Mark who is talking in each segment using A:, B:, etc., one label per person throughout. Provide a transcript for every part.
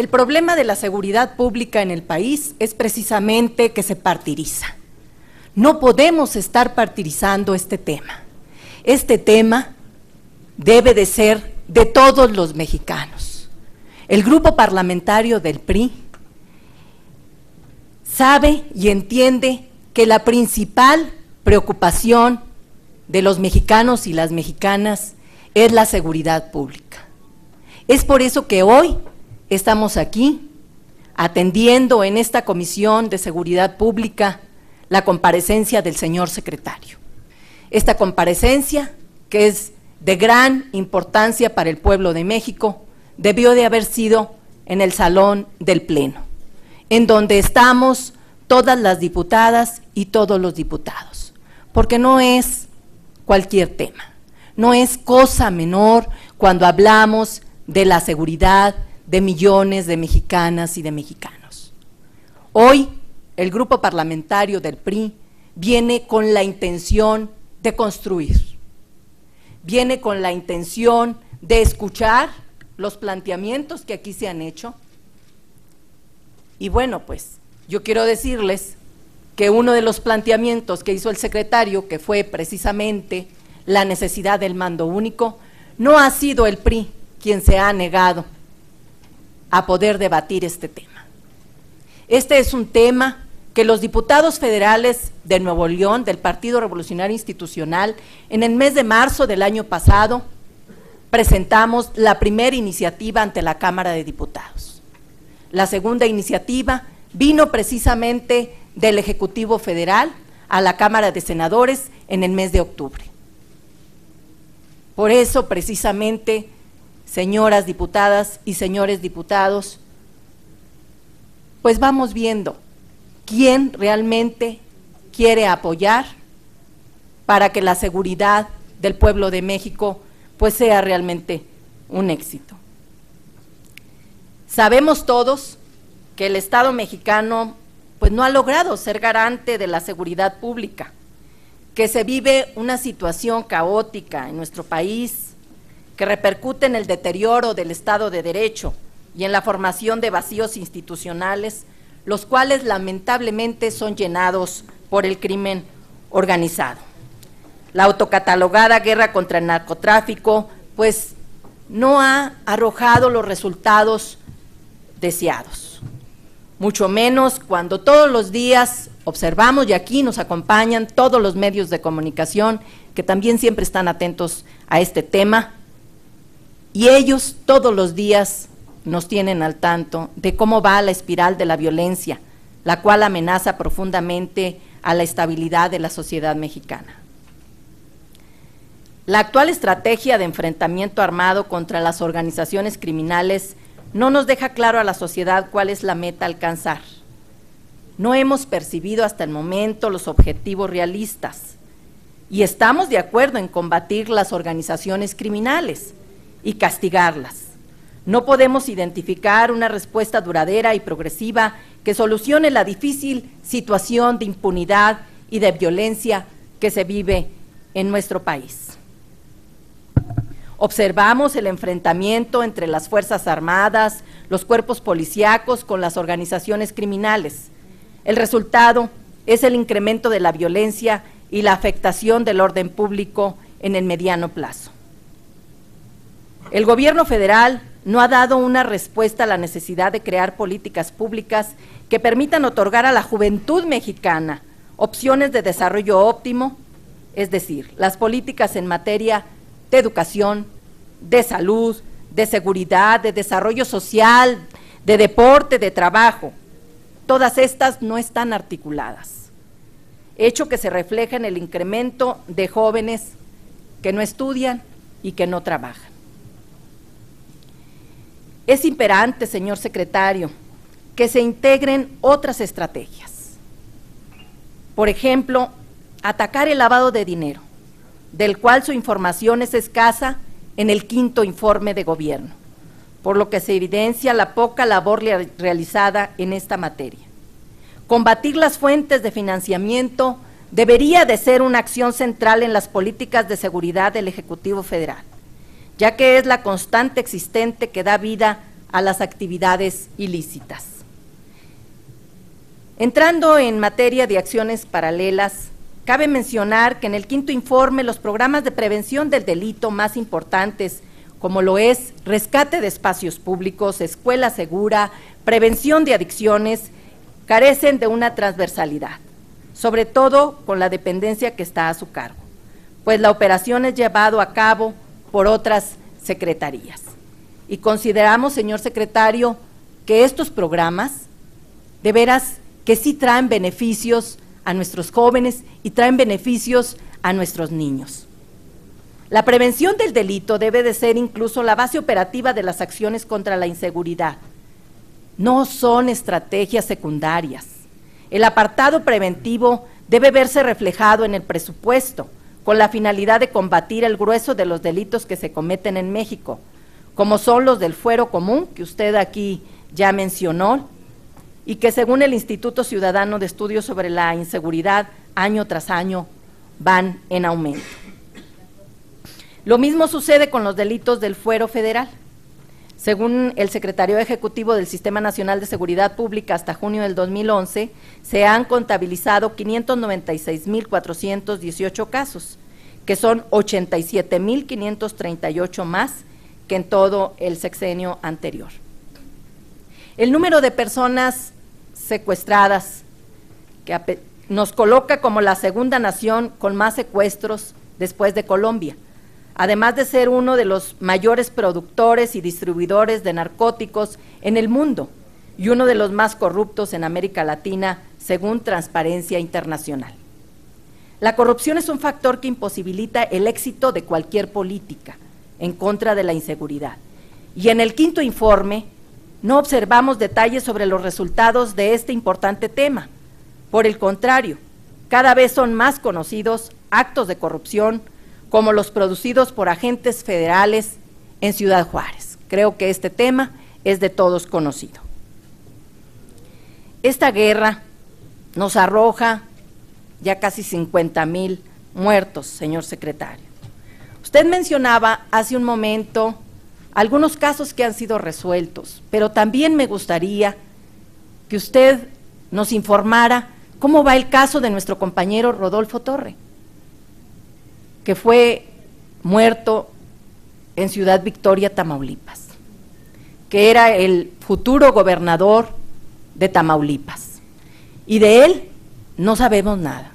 A: El problema de la seguridad pública en el país es precisamente que se partiriza. No podemos estar partirizando este tema. Este tema debe de ser de todos los mexicanos. El grupo parlamentario del PRI sabe y entiende que la principal preocupación de los mexicanos y las mexicanas es la seguridad pública. Es por eso que hoy estamos aquí atendiendo en esta Comisión de Seguridad Pública la comparecencia del señor secretario. Esta comparecencia, que es de gran importancia para el pueblo de México, debió de haber sido en el Salón del Pleno, en donde estamos todas las diputadas y todos los diputados, porque no es cualquier tema, no es cosa menor cuando hablamos de la seguridad de millones de mexicanas y de mexicanos. Hoy el grupo parlamentario del PRI viene con la intención de construir, viene con la intención de escuchar los planteamientos que aquí se han hecho. Y bueno, pues yo quiero decirles que uno de los planteamientos que hizo el secretario, que fue precisamente la necesidad del mando único, no ha sido el PRI quien se ha negado a poder debatir este tema. Este es un tema que los diputados federales de Nuevo León, del Partido Revolucionario Institucional, en el mes de marzo del año pasado, presentamos la primera iniciativa ante la Cámara de Diputados. La segunda iniciativa vino precisamente del Ejecutivo Federal a la Cámara de Senadores en el mes de octubre. Por eso, precisamente, señoras diputadas y señores diputados, pues vamos viendo quién realmente quiere apoyar para que la seguridad del pueblo de México pues sea realmente un éxito. Sabemos todos que el Estado mexicano pues no ha logrado ser garante de la seguridad pública, que se vive una situación caótica en nuestro país, que repercute en el deterioro del Estado de Derecho y en la formación de vacíos institucionales, los cuales lamentablemente son llenados por el crimen organizado. La autocatalogada guerra contra el narcotráfico, pues no ha arrojado los resultados deseados, mucho menos cuando todos los días observamos y aquí nos acompañan todos los medios de comunicación que también siempre están atentos a este tema, y ellos todos los días nos tienen al tanto de cómo va la espiral de la violencia, la cual amenaza profundamente a la estabilidad de la sociedad mexicana. La actual estrategia de enfrentamiento armado contra las organizaciones criminales no nos deja claro a la sociedad cuál es la meta a alcanzar. No hemos percibido hasta el momento los objetivos realistas y estamos de acuerdo en combatir las organizaciones criminales, y castigarlas. No podemos identificar una respuesta duradera y progresiva que solucione la difícil situación de impunidad y de violencia que se vive en nuestro país. Observamos el enfrentamiento entre las Fuerzas Armadas, los cuerpos policíacos con las organizaciones criminales. El resultado es el incremento de la violencia y la afectación del orden público en el mediano plazo. El gobierno federal no ha dado una respuesta a la necesidad de crear políticas públicas que permitan otorgar a la juventud mexicana opciones de desarrollo óptimo, es decir, las políticas en materia de educación, de salud, de seguridad, de desarrollo social, de deporte, de trabajo. Todas estas no están articuladas, hecho que se refleja en el incremento de jóvenes que no estudian y que no trabajan. Es imperante, señor secretario, que se integren otras estrategias. Por ejemplo, atacar el lavado de dinero, del cual su información es escasa en el quinto informe de gobierno, por lo que se evidencia la poca labor realizada en esta materia. Combatir las fuentes de financiamiento debería de ser una acción central en las políticas de seguridad del Ejecutivo Federal ya que es la constante existente que da vida a las actividades ilícitas. Entrando en materia de acciones paralelas, cabe mencionar que en el quinto informe los programas de prevención del delito más importantes, como lo es rescate de espacios públicos, escuela segura, prevención de adicciones, carecen de una transversalidad, sobre todo con la dependencia que está a su cargo, pues la operación es llevado a cabo por otras secretarías. Y consideramos, señor secretario, que estos programas de veras que sí traen beneficios a nuestros jóvenes y traen beneficios a nuestros niños. La prevención del delito debe de ser incluso la base operativa de las acciones contra la inseguridad. No son estrategias secundarias. El apartado preventivo debe verse reflejado en el presupuesto, con la finalidad de combatir el grueso de los delitos que se cometen en México, como son los del fuero común, que usted aquí ya mencionó, y que según el Instituto Ciudadano de Estudios sobre la Inseguridad, año tras año van en aumento. Lo mismo sucede con los delitos del fuero federal. Según el secretario ejecutivo del Sistema Nacional de Seguridad Pública hasta junio del 2011, se han contabilizado 596.418 casos, que son 87.538 más que en todo el sexenio anterior. El número de personas secuestradas, que nos coloca como la segunda nación con más secuestros después de Colombia, además de ser uno de los mayores productores y distribuidores de narcóticos en el mundo y uno de los más corruptos en América Latina, según Transparencia Internacional. La corrupción es un factor que imposibilita el éxito de cualquier política en contra de la inseguridad. Y en el quinto informe, no observamos detalles sobre los resultados de este importante tema. Por el contrario, cada vez son más conocidos actos de corrupción como los producidos por agentes federales en Ciudad Juárez. Creo que este tema es de todos conocido. Esta guerra nos arroja ya casi 50 mil muertos, señor secretario. Usted mencionaba hace un momento algunos casos que han sido resueltos, pero también me gustaría que usted nos informara cómo va el caso de nuestro compañero Rodolfo Torre, que fue muerto en Ciudad Victoria, Tamaulipas, que era el futuro gobernador de Tamaulipas. Y de él no sabemos nada.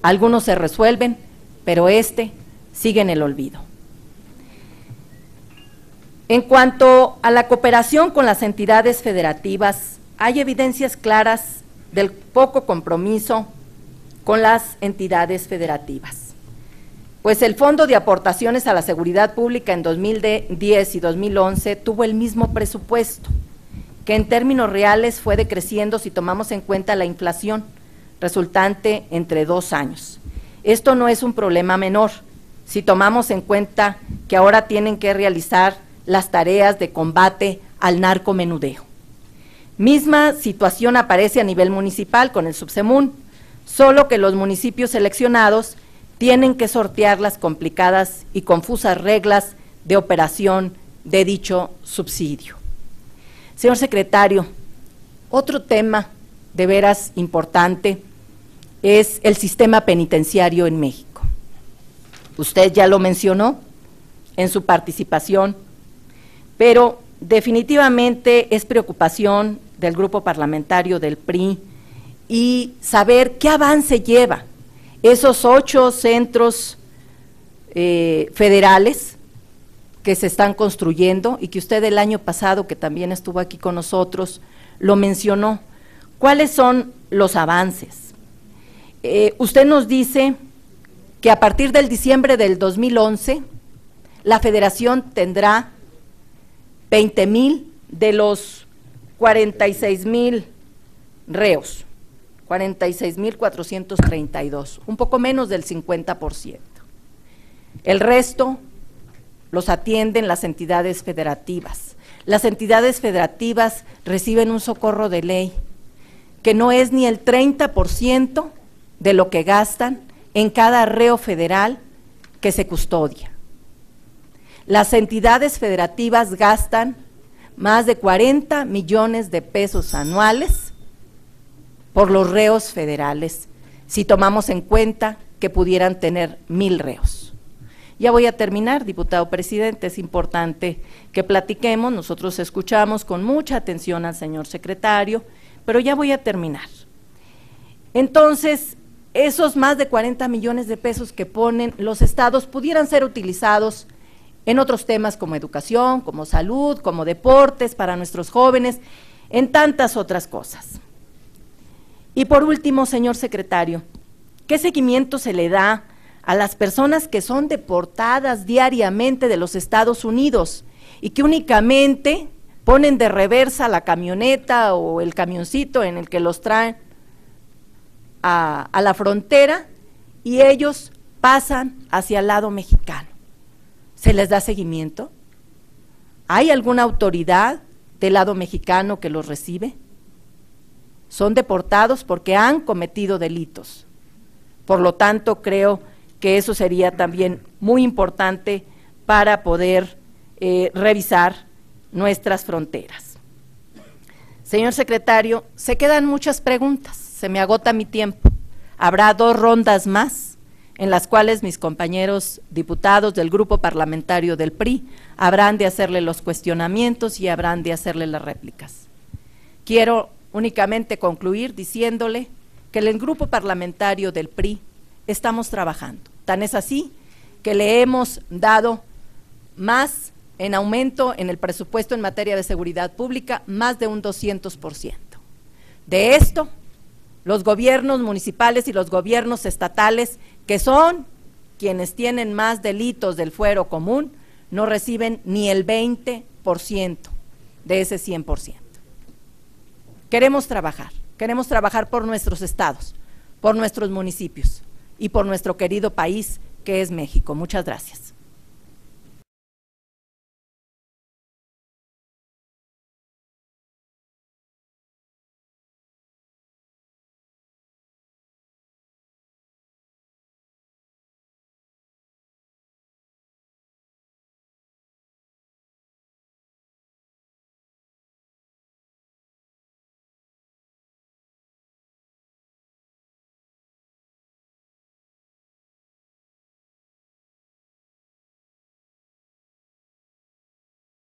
A: Algunos se resuelven, pero este sigue en el olvido. En cuanto a la cooperación con las entidades federativas, hay evidencias claras del poco compromiso con las entidades federativas. Pues el Fondo de Aportaciones a la Seguridad Pública en 2010 y 2011 tuvo el mismo presupuesto, que en términos reales fue decreciendo si tomamos en cuenta la inflación resultante entre dos años. Esto no es un problema menor, si tomamos en cuenta que ahora tienen que realizar las tareas de combate al narcomenudeo. Misma situación aparece a nivel municipal con el Subsemun, solo que los municipios seleccionados tienen que sortear las complicadas y confusas reglas de operación de dicho subsidio. Señor secretario, otro tema de veras importante es el sistema penitenciario en México. Usted ya lo mencionó en su participación pero definitivamente es preocupación del grupo parlamentario del PRI y saber qué avance lleva esos ocho centros eh, federales que se están construyendo y que usted el año pasado, que también estuvo aquí con nosotros, lo mencionó. ¿Cuáles son los avances? Eh, usted nos dice que a partir del diciembre del 2011 la federación tendrá 20 mil de los 46 mil reos, 46 mil 432, un poco menos del 50%. El resto los atienden las entidades federativas. Las entidades federativas reciben un socorro de ley que no es ni el 30% de lo que gastan en cada reo federal que se custodia las entidades federativas gastan más de 40 millones de pesos anuales por los reos federales, si tomamos en cuenta que pudieran tener mil reos. Ya voy a terminar, diputado presidente, es importante que platiquemos, nosotros escuchamos con mucha atención al señor secretario, pero ya voy a terminar. Entonces, esos más de 40 millones de pesos que ponen los estados pudieran ser utilizados en otros temas como educación, como salud, como deportes para nuestros jóvenes, en tantas otras cosas. Y por último, señor secretario, ¿qué seguimiento se le da a las personas que son deportadas diariamente de los Estados Unidos y que únicamente ponen de reversa la camioneta o el camioncito en el que los traen a, la frontera y ellos pasan hacia el lado mexicano? ¿Se les da seguimiento? ¿Hay alguna autoridad del lado mexicano que los recibe? Son deportados porque han cometido delitos. Por lo tanto, creo que eso sería también muy importante para poder eh, revisar nuestras fronteras. Señor secretario, se quedan muchas preguntas, se me agota mi tiempo. Habrá dos rondas más en las cuales mis compañeros diputados del grupo parlamentario del PRI habrán de hacerle los cuestionamientos y habrán de hacerle las réplicas. Quiero únicamente concluir diciéndole que en el grupo parlamentario del PRI estamos trabajando. Tan es así que le hemos dado más en aumento en el presupuesto en materia de seguridad pública, más de un 200%. De esto, los gobiernos municipales y los gobiernos estatales que son quienes tienen más delitos del fuero común, no reciben ni el 20% de ese 100%. Queremos trabajar, queremos trabajar por nuestros estados, por nuestros municipios y por nuestro querido país que es México. Muchas gracias.